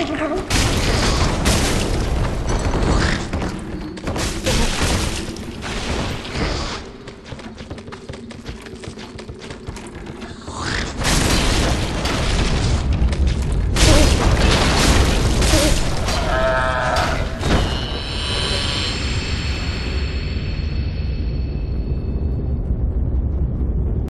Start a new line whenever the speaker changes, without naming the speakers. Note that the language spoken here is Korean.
아,